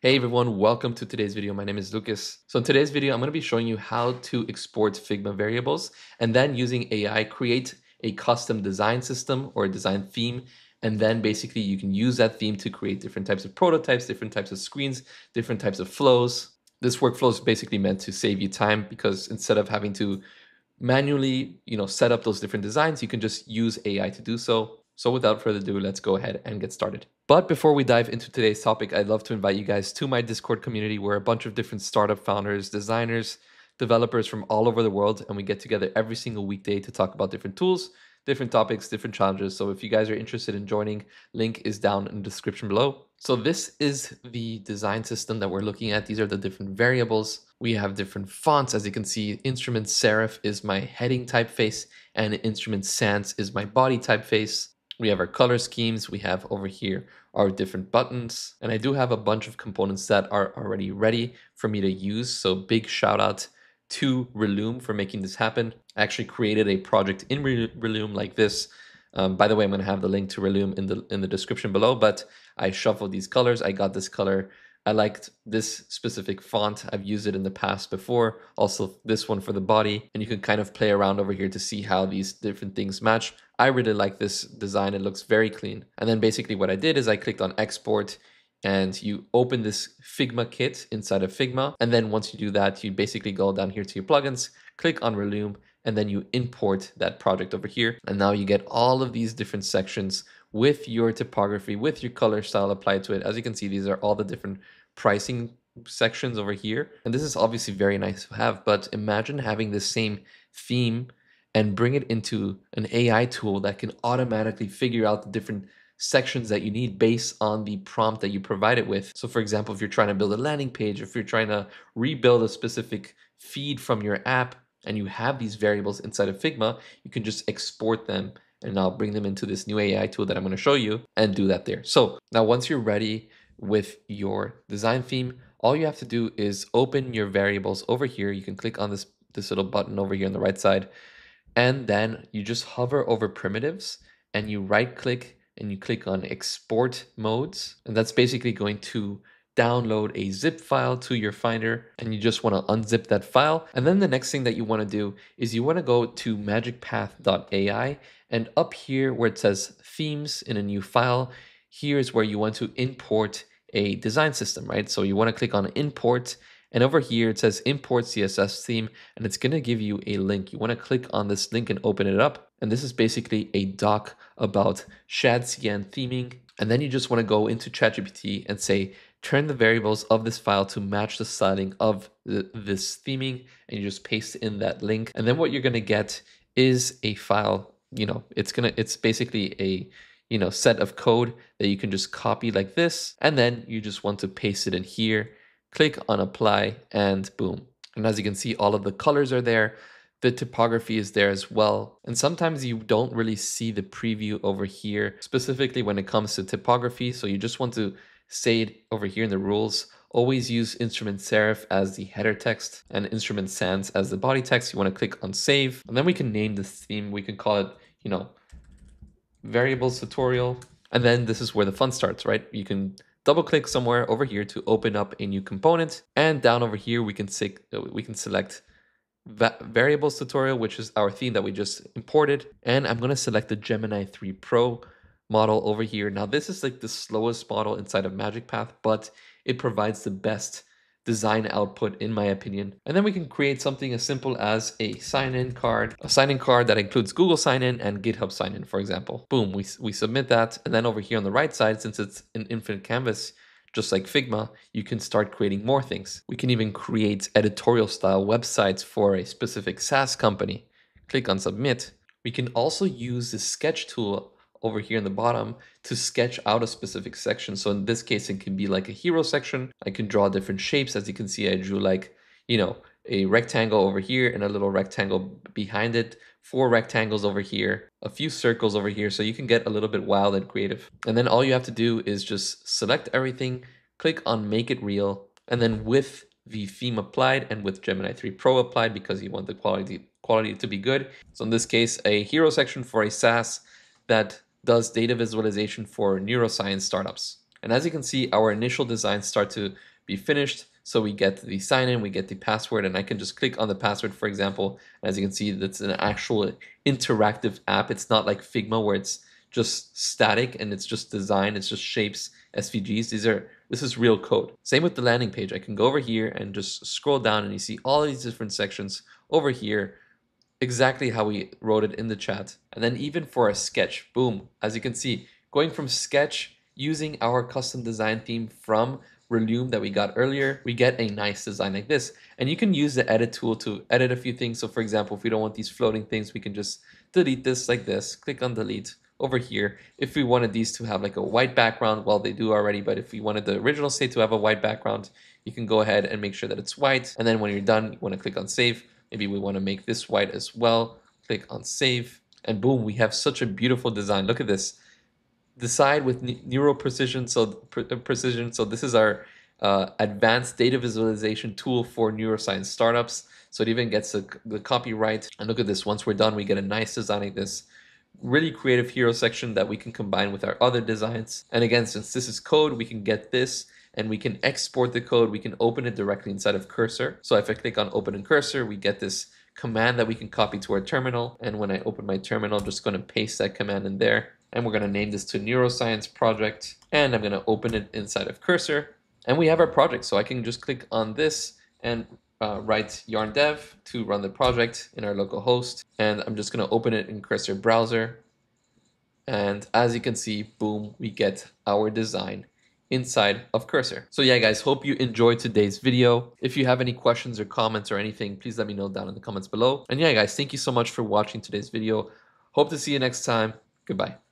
Hey everyone, welcome to today's video. My name is Lukas. So in today's video, I'm going to be showing you how to export Figma variables and then using AI create a custom design system or a design theme. And then basically you can use that theme to create different types of prototypes, different types of screens, different types of flows. This workflow is basically meant to save you time because instead of having to manually, you know, set up those different designs, you can just use AI to do so. So without further ado, let's go ahead and get started. But before we dive into today's topic, I'd love to invite you guys to my Discord community where a bunch of different startup founders, designers, developers from all over the world, and we get together every single weekday to talk about different tools, different topics, different challenges. So if you guys are interested in joining, link is down in the description below. So this is the design system that we're looking at. These are the different variables. We have different fonts. As you can see, instrument serif is my heading typeface and instrument sans is my body typeface. We have our color schemes. We have over here our different buttons. And I do have a bunch of components that are already ready for me to use. So big shout out to Relume for making this happen. I actually created a project in Relume like this. Um, by the way, I'm going to have the link to Relume in the in the description below, but I shuffled these colors. I got this color I liked this specific font. I've used it in the past before. Also this one for the body. And you can kind of play around over here to see how these different things match. I really like this design. It looks very clean. And then basically what I did is I clicked on export and you open this Figma kit inside of Figma. And then once you do that, you basically go down here to your plugins, click on Relume, and then you import that project over here. And now you get all of these different sections with your typography, with your color style applied to it. As you can see, these are all the different pricing sections over here. And this is obviously very nice to have, but imagine having the same theme and bring it into an AI tool that can automatically figure out the different sections that you need based on the prompt that you provide it with. So for example, if you're trying to build a landing page, if you're trying to rebuild a specific feed from your app and you have these variables inside of Figma, you can just export them and I'll bring them into this new AI tool that I'm going to show you and do that there. So now once you're ready with your design theme, all you have to do is open your variables over here. You can click on this, this little button over here on the right side, and then you just hover over primitives and you right click and you click on export modes. And that's basically going to download a zip file to your Finder and you just want to unzip that file. And then the next thing that you want to do is you want to go to magicpath.ai and up here where it says themes in a new file, here's where you want to import a design system, right? So you want to click on import and over here it says import CSS theme and it's going to give you a link. You want to click on this link and open it up. And this is basically a doc about ShadCN theming. And then you just want to go into ChatGPT and say, turn the variables of this file to match the styling of the, this theming and you just paste in that link. And then what you're going to get is a file, you know, it's going to, it's basically a, you know, set of code that you can just copy like this. And then you just want to paste it in here, click on apply and boom. And as you can see, all of the colors are there. The typography is there as well. And sometimes you don't really see the preview over here, specifically when it comes to typography. So you just want to say it over here in the rules, always use instrument serif as the header text and instrument sans as the body text. You want to click on save and then we can name this theme. We can call it, you know, variables tutorial. And then this is where the fun starts, right? You can double click somewhere over here to open up a new component. And down over here, we can, uh, we can select variables tutorial, which is our theme that we just imported. And I'm going to select the Gemini 3 Pro model over here. Now this is like the slowest model inside of MagicPath, but it provides the best design output in my opinion. And then we can create something as simple as a sign-in card, a sign-in card that includes Google sign-in and GitHub sign-in, for example. Boom, we, we submit that. And then over here on the right side, since it's an infinite canvas, just like Figma, you can start creating more things. We can even create editorial style websites for a specific SaaS company. Click on submit. We can also use the sketch tool over here in the bottom to sketch out a specific section. So in this case, it can be like a hero section. I can draw different shapes. As you can see, I drew like, you know, a rectangle over here and a little rectangle behind it, four rectangles over here, a few circles over here. So you can get a little bit wild and creative. And then all you have to do is just select everything, click on make it real. And then with the theme applied and with Gemini 3 Pro applied because you want the quality quality to be good. So in this case, a hero section for a SaaS that does data visualization for neuroscience startups. And as you can see, our initial designs start to be finished. So we get the sign in, we get the password, and I can just click on the password, for example. As you can see, that's an actual interactive app. It's not like Figma where it's just static and it's just design, it's just shapes, SVGs. These are this is real code. Same with the landing page. I can go over here and just scroll down and you see all these different sections over here, exactly how we wrote it in the chat. And then even for a sketch, boom, as you can see, going from sketch using our custom design theme from Relume that we got earlier, we get a nice design like this. And you can use the edit tool to edit a few things. So for example, if we don't want these floating things, we can just delete this like this, click on delete over here. If we wanted these to have like a white background, well, they do already, but if we wanted the original state to have a white background, you can go ahead and make sure that it's white. And then when you're done, you want to click on save. Maybe we want to make this white as well. Click on save and boom, we have such a beautiful design. Look at this decide with neural precision. So pre uh, precision. So this is our uh, advanced data visualization tool for neuroscience startups. So it even gets a, the copyright. And look at this. Once we're done, we get a nice design like this. Really creative hero section that we can combine with our other designs. And again, since this is code, we can get this and we can export the code. We can open it directly inside of Cursor. So if I click on open in Cursor, we get this command that we can copy to our terminal. And when I open my terminal, I'm just going to paste that command in there and we're going to name this to neuroscience project and I'm going to open it inside of cursor and we have our project so I can just click on this and uh, write yarn dev to run the project in our local host and I'm just going to open it in cursor browser and as you can see boom we get our design inside of cursor. So yeah guys hope you enjoyed today's video. If you have any questions or comments or anything please let me know down in the comments below. And yeah guys thank you so much for watching today's video. Hope to see you next time. Goodbye